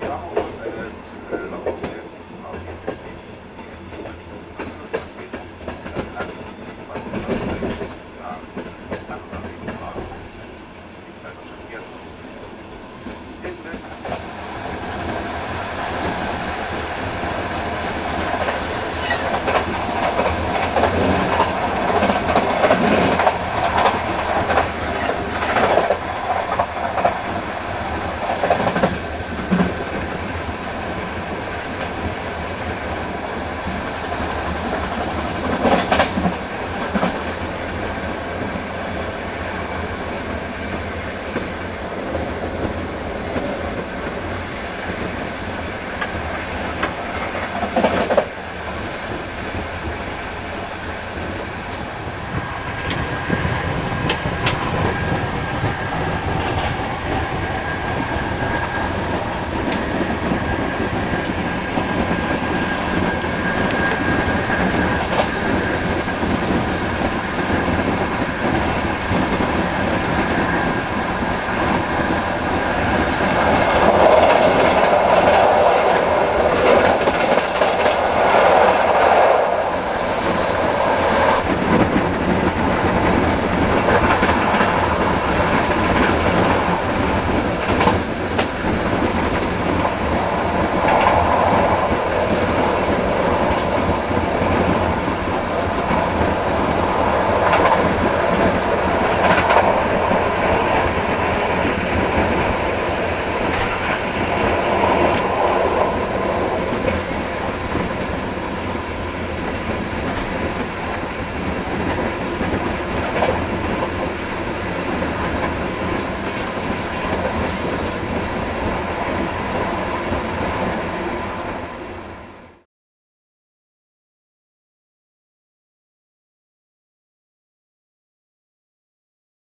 Vamos.